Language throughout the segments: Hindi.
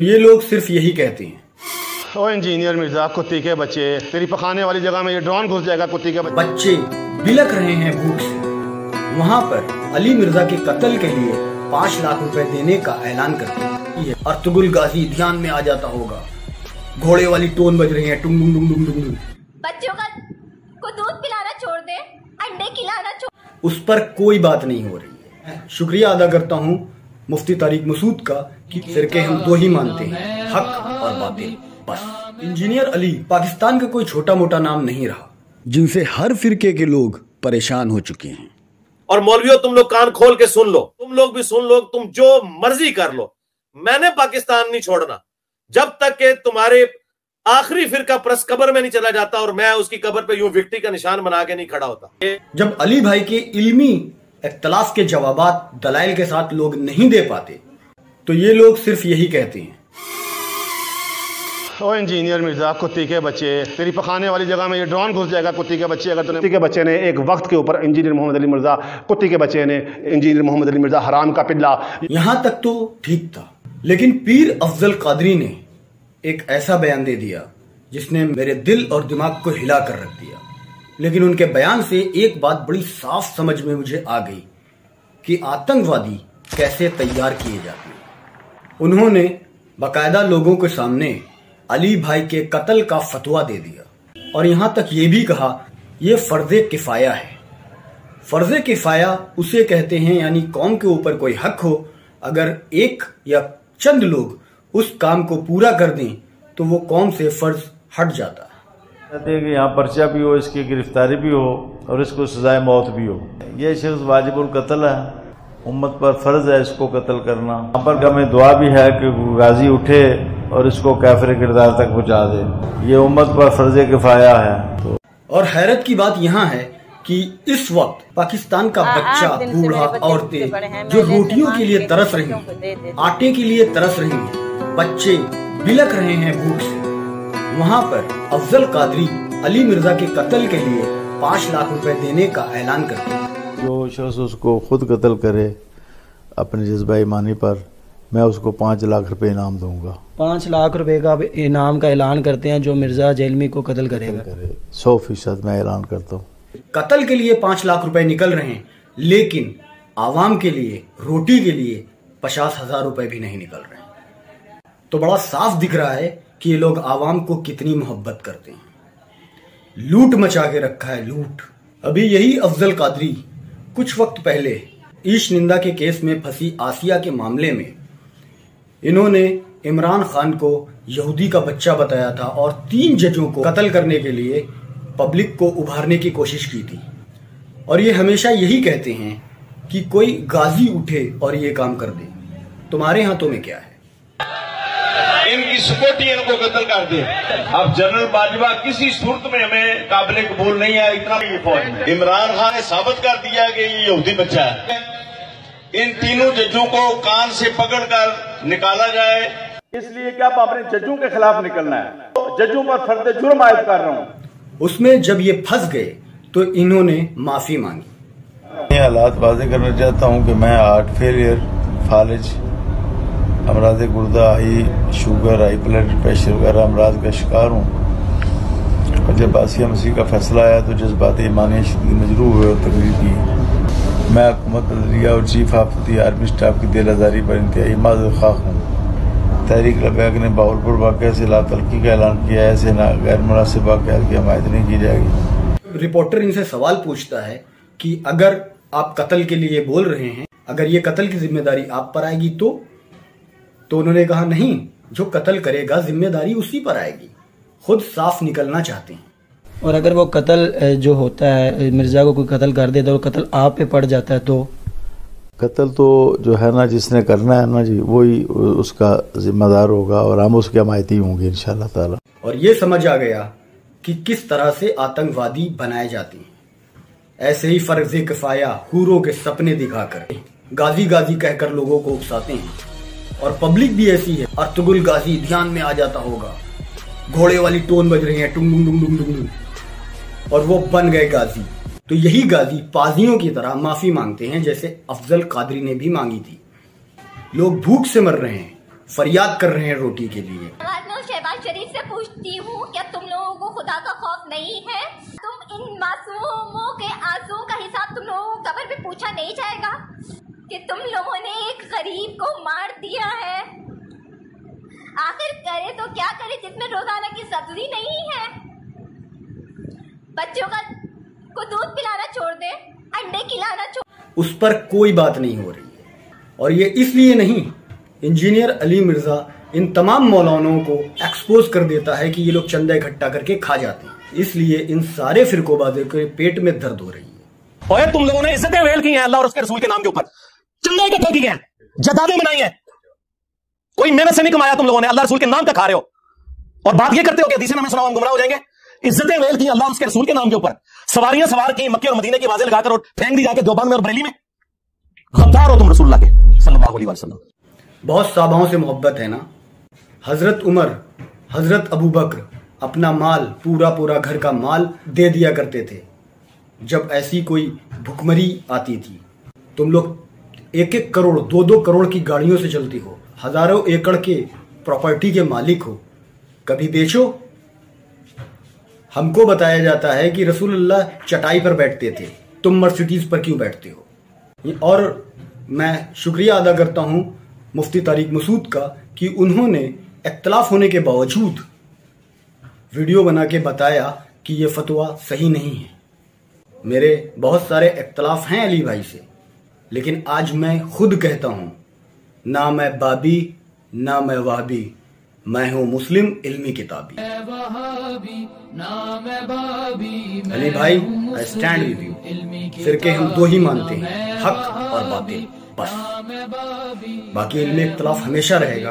तो ये लोग सिर्फ़ यही कहते हैं। ओ इंजीनियर मिर्ज़ा कुत्ती के बच्चे तेरी पखाने वाली जगह में ये ड्रोन घुस जाएगा कुत्ती के बच्चे। बच्चे बिलक रहे हैं भूख से। वहाँ पर अली मिर्ज़ा के कत्ल के लिए पाँच लाख रुपए देने का ऐलान करते हैं। अर्तुगुल गाजी ध्यान में आ जाता होगा। घोड़े वाली टोन बज रही है टुंग डुंग डुंग डुंग डुंग डुंग। बच्चों का को दूध पिलाना छोड़ दे अंडे खिलाना छोड़ उस पर कोई बात नहीं हो रही है। शुक्रिया अदा करता हूँ। मुफ्ती तारिक मसूद का कि फिरके हम दो ही मानते हैं हक और बातिल। बस। इंजीनियर अली पाकिस्तान का कोई छोटा मोटा नाम नहीं रहा जिनसे हर फिरके के लोग परेशान हो चुके हैं। और मौलवियों तुम लोग कान खोल के सुन लो। तुम लोग भी सुन लो तुम जो मर्ज़ी कर लो। मैंने पाकिस्तान नहीं छोड़ना। जब तक के तुम्हारे आखिरी फिरका प्रस कबर में नहीं चला जाता और मैं उसकी कबर पे यूँ विक्टी का निशान बना के नहीं खड़ा होता। जब अली भाई के इल्मी इख्तलाफ के जवाबात दलाइल के साथ लोग नहीं दे पाते। तो ये लोग सिर्फ़ यही कहते हैं। ओ इंजीनियर मिर्ज़ा कुत्ती के बच्चे तेरी पखाने वाली जगह में ये ड्रोन घुस जाएगा कुत्ती के बच्चे अगर तूने कुत्ती के बच्चे ने एक वक्त के ऊपर इंजीनियर मोहम्मद अली मिर्ज़ा कुत्ती के बच्चे ने इंजीनियर मोहम्मद अली मिर्ज़ा हराम का पिल्ला। यहाँ तक तो ठीक था लेकिन पीर अफजल कादरी ने एक ऐसा बयान दे दिया जिसने मेरे दिल और दिमाग को हिला कर रख दिया। लेकिन उनके बयान से एक बात बड़ी साफ़ समझ में मुझे आ गई कि आतंकवादी कैसे तैयार किए जाते हैं। उन्होंने बाकायदा लोगों के सामने अली भाई के कत्ल का फतवा दे दिया। और यहाँ तक ये भी कहा यह फ़र्ज़ किफाया है। फ़र्ज़ किफाया उसे कहते हैं, यानी कौम के ऊपर कोई हक हो, अगर एक या चंद लोग उस काम को पूरा कर दें तो वो कौम से फ़र्ज़ हट जाता। कहते हैं कि यहाँ पर्चा भी हो इसकी गिरफ्तारी भी हो और इसको सजाए मौत भी हो। ये शख्स वाजिबुल कत्ल है। उम्मत पर फ़र्ज़ है इसको कत्ल करना। यहाँ पर हमें दुआ भी है कि गाजी उठे और इसको कैफर किरदार तक पहुँचा दे। ये उम्मत पर फ़र्ज़ किफाया है। तो और हैरत की बात यहाँ है कि इस वक्त पाकिस्तान का बच्चा बूढ़ा औरतें जो रोटियों के लिए तरस रही आटे के लिए तरस रही बच्चे बिलक रहे हैं भूख से। वहाँ पर अफजल कादरी अली मिर्ज़ा के कत्ल के लिए पाँच लाख रुपए देने का ऐलान करते जो शख्स उसको खुद कत्ल करे अपने जज्बा ईमानी पर मैं उसको पाँच लाख रुपए इनाम दूँगा। पाँच लाख रुपए का इनाम का ऐलान करते हैं जो मिर्ज़ा जेलमी को कत्ल करेगा। करे। सौ फ़ीसद मैं ऐलान करता हूँ। कत्ल के लिए पाँच लाख रुपए निकल रहे हैं लेकिन आवाम के लिए रोटी के लिए पचास हज़ार रुपए भी नहीं निकल रहे हैं। तो बड़ा साफ़ दिख रहा है कि ये लोग आवाम को कितनी मोहब्बत करते हैं। लूट मचा के रखा है, लूट। अभी यही अफजल कादरी कुछ वक्त पहले ईश निंदा के केस में फंसी आसिया के मामले में इन्होंने इमरान खान को यहूदी का बच्चा बताया था और तीन जजों को कत्ल करने के लिए पब्लिक को उभारने की कोशिश की थी। और ये हमेशा यही कहते हैं कि कोई गाजी उठे और ये काम कर दे। तुम्हारे हाथों में क्या है? इनकी सिक्योरिटी इनको कत्ल कर दे। अब जनरल बाजवा किसी सूरत में हमें काबिल कबूल नहीं है इतना ये फौज में इमरान खान ने साबित कर दिया कि ये यहूदी बच्चा है। इन तीनों जजों को कान से पकड़कर निकाला जाए। इसलिए कि आप अपने जजों के खिलाफ निकलना है। तो जजों पर फर्द जुर्म आयद कर रहा हूँ। उसमें जब ये फंस गए तो इन्होंने माफ़ी मांगी। हालात वाजे करना चाहता हूँ कि मैं आर्ट फेलियर फालिज अमराज गुर्दा, eye sugar high blood pressure वगैरह अमराज का शिकार हूँ। और जब आसिया मसीह का फैसला आया तो जज्बात ईमानी शदीद मजरू हुए और तकरीर की। मैं हुकूमत बदलिया और चीफ द आर्मी स्टाफ की दिल आज़ारी पर इंतहाई माजर खाक हूँ। तहरीक लबैक ने बाउलपुर वाक़ से ला तलकी का ऐलान किया है, ऐसे ना गैर मुनासिब वाक़ की हमायत नहीं की जाएगी। रिपोर्टर इनसे सवाल पूछता है कि अगर आप कत्ल के लिए बोल रहे हैं, अगर ये कत्ल की ज़िम्मेदारी आप पर आएगी तो तो उन्होंने कहा नहीं जो कत्ल करेगा ज़िम्मेदारी उसी पर आएगी। खुद साफ़ निकलना चाहते हैं। और अगर वो कत्ल जो होता है मिर्ज़ा को कोई कत्ल कर देता है और कत्ल आप पे पड़ जाता है तो? कत्ल तो जो है ना जिसने करना है ना जी वही उसका जिम्मेदार होगा और हम उसके हमायती होंगे इन ताला। और ये समझ आ गया कि किस तरह से आतंकवादी बनाए जाते हैं। ऐसे ही फ़र्ज़ किफाया हूरों के सपने दिखाकर गाजी गाजी कहकर लोगों को उकसाते हैं। और पब्लिक भी ऐसी है। अर्तुगुल गाजी ध्यान में आ जाता होगा। घोड़े वाली टोन बज रही है, टुंग डुंग डुंग डुंग और वो बन गए गाजी। तो यही गाजी पाजियों की तरह माफ़ी मांगते हैं, जैसे अफजल कादरी ने भी मांगी थी। लोग भूख से मर रहे हैं, फरियाद कर रहे हैं रोटी के लिए। शहबाज शरीफ से पूछती हूँ, क्या तुम लोगों को खुदा का खौफ नहीं है तुम इन मासूमों के आंसुओं का हिसाब तुम लोगों को कबर पे पूछा नहीं जाएगा कि तुम लोगों ने एक गरीब को मार दिया है। आखिर करे तो क्या करे जिसमें रोज़ाना की सब्ज़ी नहीं है? बच्चों का को दूध पिलाना छोड़ दे अंडे खिलाना छोड़ उस पर कोई बात नहीं हो रही है। और ये इसलिए नहीं इंजीनियर अली मिर्ज़ा इन तमाम मौलानों को एक्सपोज कर देता है कि ये लोग चंदा इकट्ठा करके खा जाते हैं। इसलिए इन सारे फिरकोबाजों के पेट में दर्द हो रही है। और तुम लोगों ने इज्जतें वेल की हैं अल्लाह और उसके रसूल के नाम के ऊपर। चंदा इकट्ठे किए हैं। जदादे बनाई हैं। कोई मेहनत से नहीं कमाया तुम लोगों ने, अल्लाह रसूल के नाम का खा रहे हो। और बात ये करते हो कि हदीस में हम गुमराह हो जाएँगे। इज्जतें वेल की अल्लाह उसके रसूल के नाम के ऊपर। सवारियाँ सवार की मक्के और मदीने की आवाज़ें लगाकर और फेंक दी जाके दोबान में और बरेली में। गद्दार हो तुम रसूलुल्लाह के, सल्लल्लाहु बहुत साहबाओं से मोहब्बत है ना? हज़रत उमर, हज़रत अबू बकर अपना माल, पूरा पूरा घर का माल दे दिया करते थे। जब ऐसी कोई भुखमरी आती थी, तुम लोग एक एक करोड़ दो दो करोड़ की गाड़ियों से चलती हो, हज़ारों एकड़ के प्रॉपर्टी के मालिक हो, कभी बेचो? हमको बताया जाता है कि रसूलुल्लाह चटाई पर बैठते थे, तुम मर्सिडीज पर क्यों बैठते हो? और मैं शुक्रिया अदा करता हूँ मुफ्ती तारिक मसूद का कि उन्होंने इख्तलाफ होने के बावजूद वीडियो बना के बताया कि ये फतवा सही नहीं है। मेरे बहुत सारे इख्तलाफ हैं अली भाई से। लेकिन आज मैं खुद कहता हूँ ना मैं बाबी ना मैं वाबी मैं हूँ मुस्लिम इल्मी किताबी। अली भाई आई स्टैंड विद यू फिरके हम दो ही मानते हैं हक और बातिल बस। बाकी इनमें इख्तलाफ हमेशा रहेगा।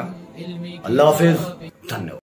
अल्लाह हाफिज। धन्यवाद।